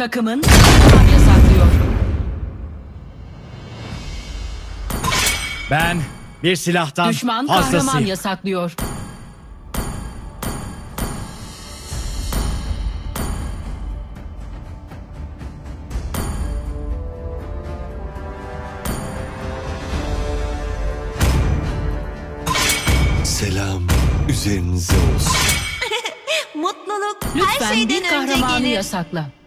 Takımın kahraman yasaklıyor. Ben bir silahtan Düşman kahraman yasaklıyor. Selam üzerinize olsun. Mutluluk her Lütfen şeyden bir önce kahramanı gelir. yasakla.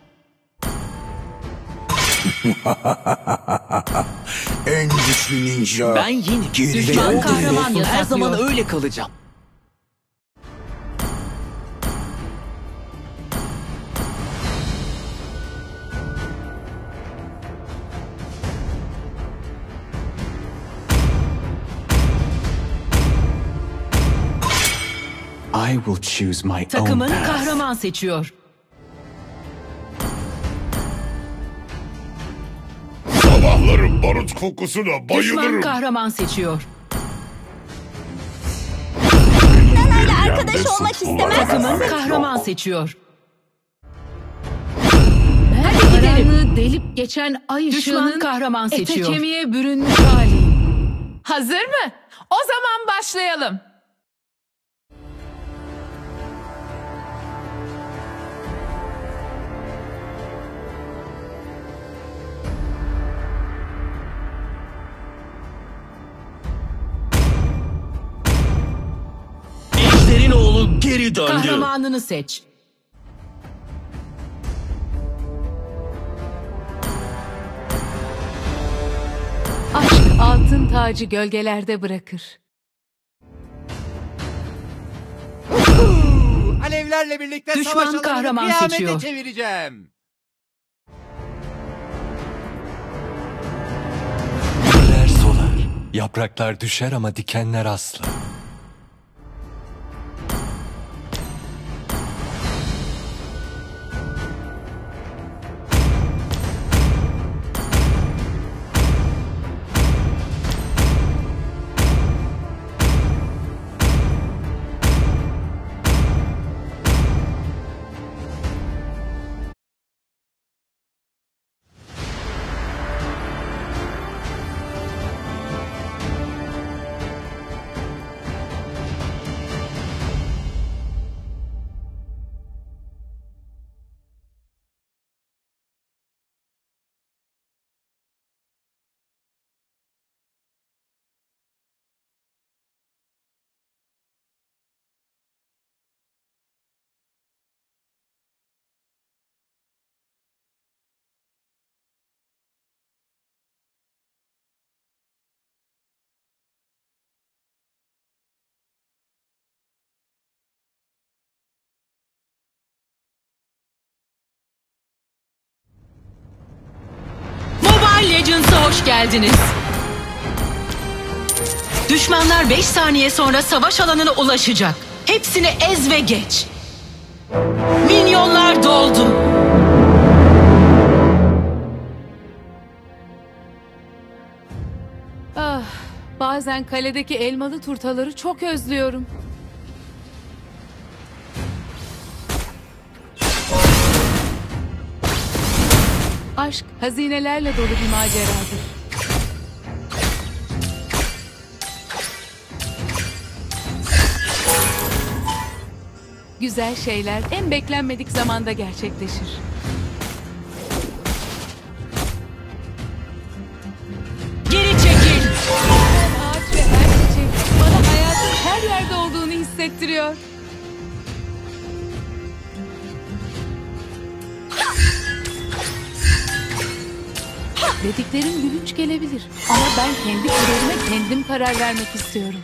En güçlü ninja. Ben yeni. Geride Düşman kahraman olsun. Her zaman öyle kalacağım. I will choose my own Takımın path. kahraman seçiyor. Barut kokusuna Düşman bayılırım. kahraman seçiyor. Nana'yla arkadaş olmak istemez Takımın misin? kahraman seçiyor. Hadi gidelim. delip geçen ay Düşman ışığının kahraman ete seçiyor. kemiğe bürünmüş haliyim. Hazır mı? O zaman başlayalım. Geri döndü. Kahramanını seç. Aşk altın tacı gölgelerde bırakır. Alevlerle birlikte Düşman savaş alanını kahraman kıyamete seçiyor. çevireceğim. Güller solar. Yapraklar düşer ama dikenler asla. Hoş geldiniz. Düşmanlar 5 saniye sonra savaş alanına ulaşacak. Hepsini ez ve geç. Minyonlar doldu. Ah, bazen kaledeki elmalı turtaları çok özlüyorum. Aşk hazinelerle dolu bir maceradır. Güzel şeyler en beklenmedik zamanda gerçekleşir. Geri çekil. Ağaç ve her çiçek bana hayatın her yerde olduğunu hissettiriyor. Dediklerim gülünç gelebilir ama ben kendi kararıma kendim karar vermek istiyorum.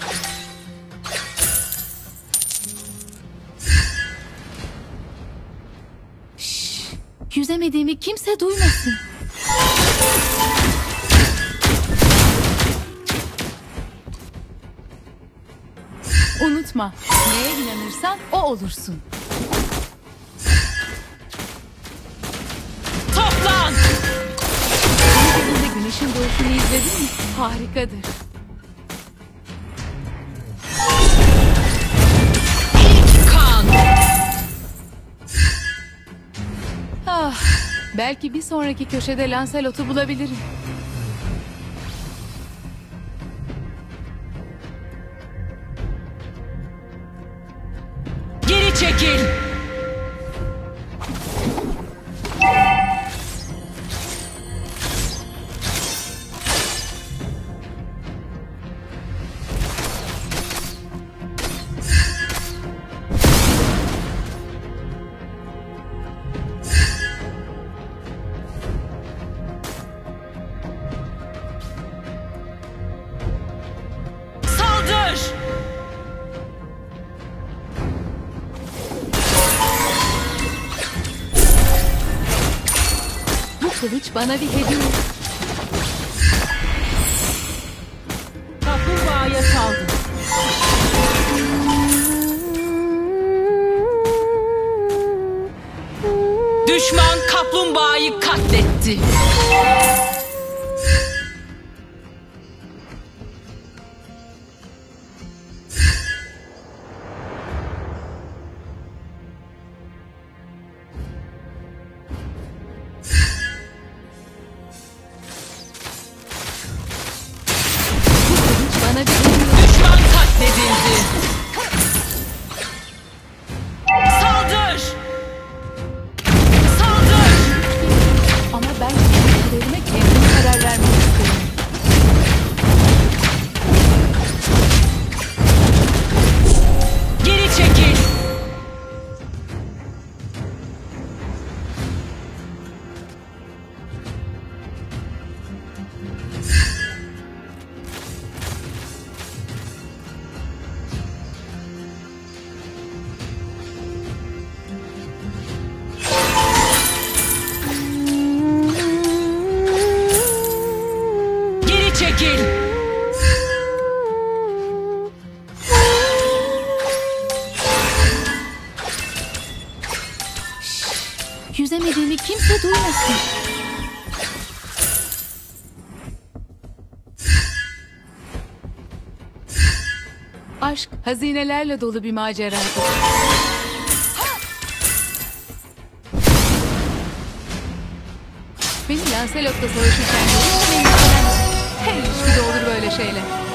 Şşş, yüzemediğimi kimse duymasın. Unutma, neye inanırsan o olursun. Güneşin doğuşunu izledin mi? Harikadır. Kan. Ah, Belki bir sonraki köşede Lancelot'u bulabilirim. Geri çekil. Kılıç bana bir hediye. Kaplumbağaya saldır. Düşman kaplumbağayı katletti. Hazinelerle dolu bir maceradır. Beni Lancelot'la savaşırken görüp beni. Her ilişkide olur böyle şeyler.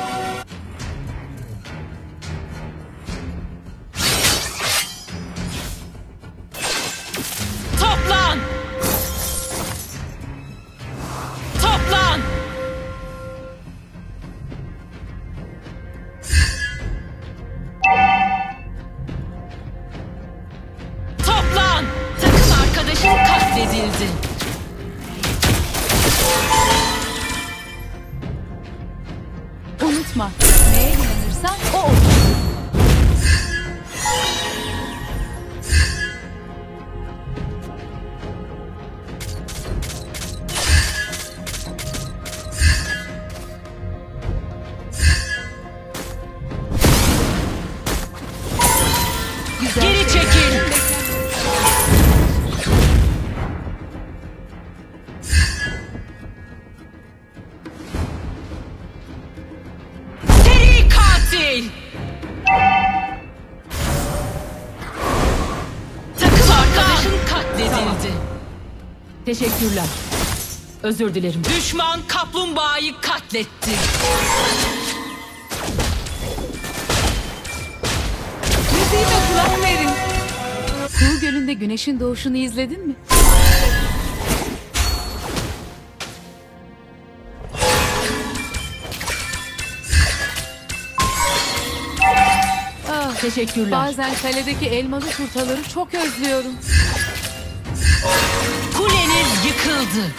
Teşekkürler. Özür dilerim. Düşman kaplumbağayı katletti. Müziğime kulak verin. Kuğu Gölü'nde güneşin doğuşunu izledin mi? Ah, Teşekkürler. bazen kaledeki elmalı turtaları çok özlüyorum. Kuleniz yıkıldı.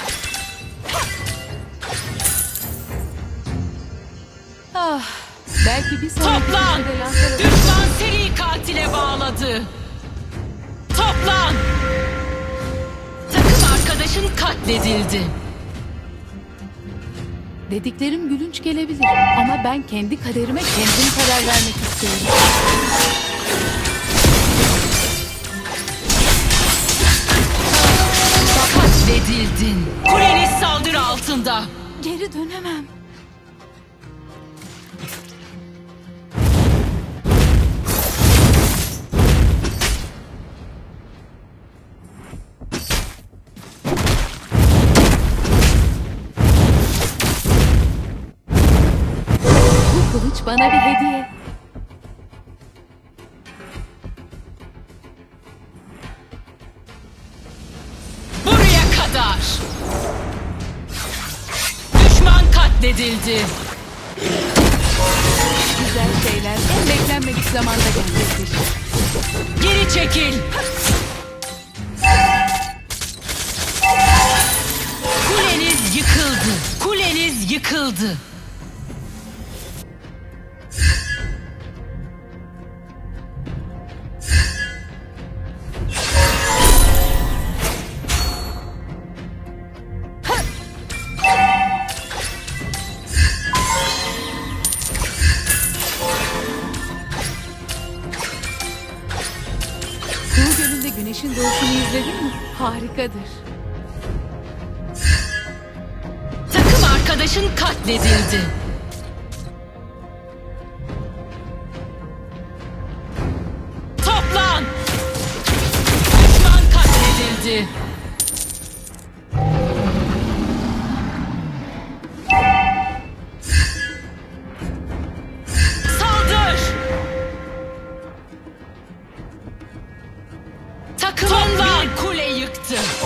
Ah, belki bir Toplan. Düşman seri katile bağladı. Toplan. Takım arkadaşın katledildi. Dediklerim gülünç gelebilir ama ben kendi kaderime kendim karar vermek istiyorum. Katledildin. Kuleniz saldırı altında. Geri dönemem. Kadar. Düşman katledildi. Güzel şeyler en beklenmedik zamanda gerçekleşir. Geri çekil. Kuleniz yıkıldı. Kuleniz yıkıldı. Güneşin doğuşunu izledin mi? Harikadır. Takım arkadaşın katledildi. Yıktı.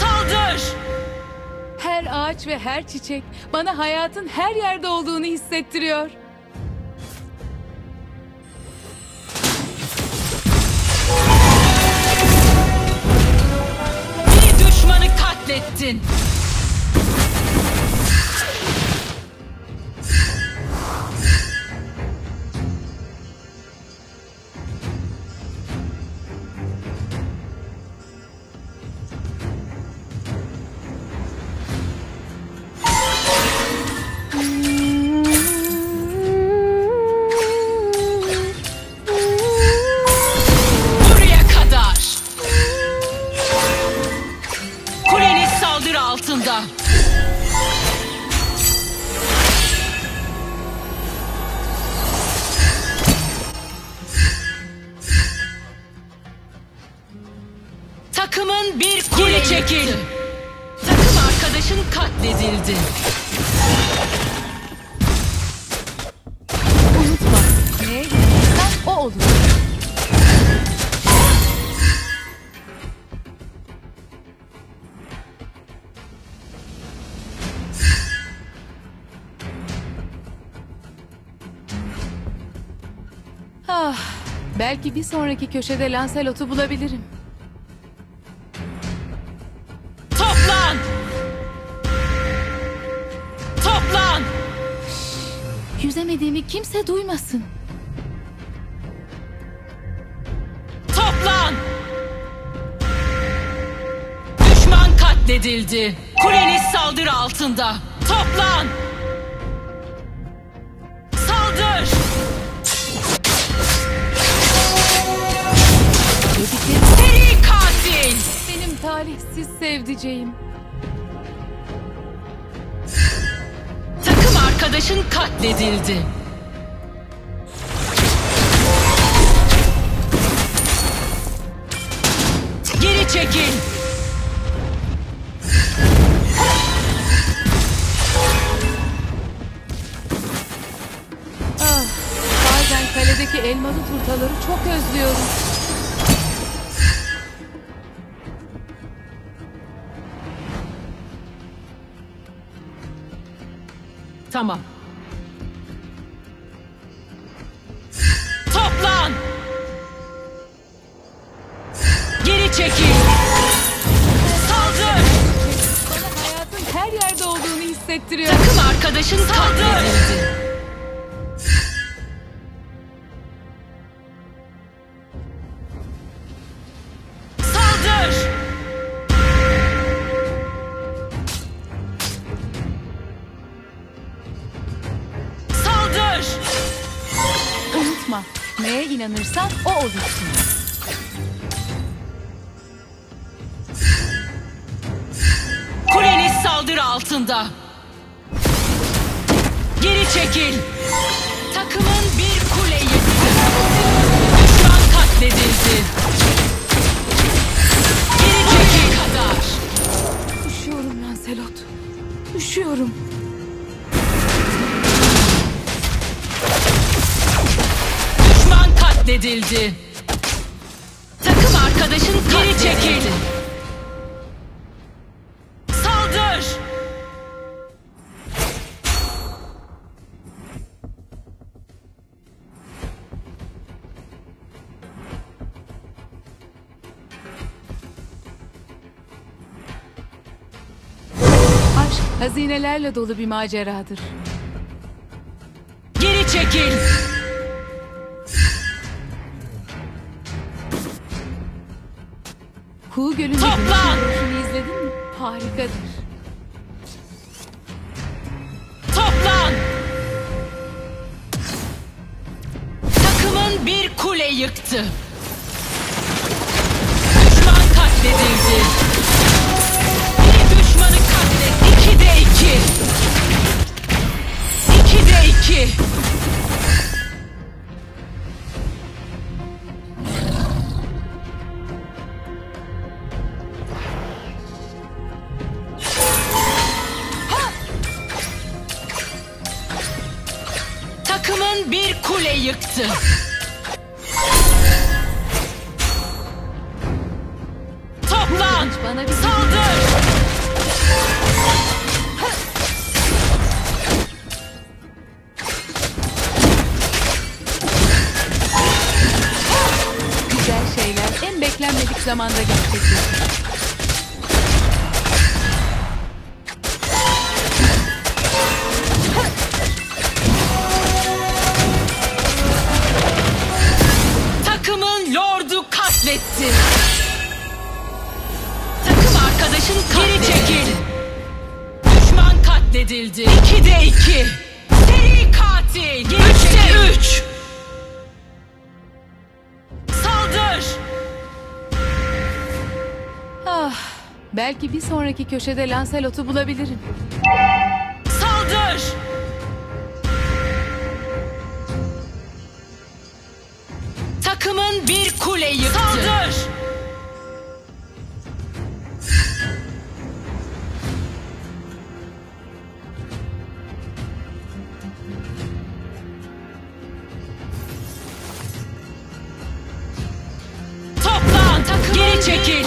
Saldır. Her ağaç ve her çiçek bana hayatın her yerde olduğunu hissettiriyor. Bir çekil. Takım arkadaşın katledildi. Unutma. Neye gidersen o olur. Ah, belki bir sonraki köşede Lancelot'u bulabilirim. Yüzemediğimi kimse duymasın. Toplan! Düşman katledildi. Kuleniz saldırı altında. Toplan! Saldır! Seri katil! benim talihsiz sevdiceğim. Arkadaşın katledildi. Geri çekil. Ah, bazen kaledeki elmalı turtaları çok özlüyorum. Tamam. Toplan! Geri çekil. Saldır! Bana hayatın her yerde olduğunu hissettiriyor. Takım arkadaşın katledildi. Saldır! İnanırsan o olursun. Kuleniz saldırı altında. Geri çekil. Takımın bir kule yıktı. Düşman katledildi. Geri çekil kadar. Üşüyorum Lancelot. Üşüyorum. Düşman katledildi. Takım arkadaşın geri çekil. Saldır. Aşk hazinelerle dolu bir maceradır. Geri çekil. Kuğu Gölü'nde Toplan! izledin mi? Harikadır. Toplan. Takımın bir kule yıktı. Düşman katledildi. Bir düşmanı katlet. İki de iki. İki de iki. Takımın bir kule yıktı. Toplan. Bana bir Saldır. güzel şeyler en beklenmedik zamanda gerçekleşir. Lordu katletti. Takım arkadaşın geri çekil. Düşman katledildi. İki de iki. Seri katil. Geri Üçte üç. Saldır. Ah, belki bir sonraki köşede Lancelot'u bulabilirim. Bir kule yıktı. Saldır. Toplan. Geri çekil.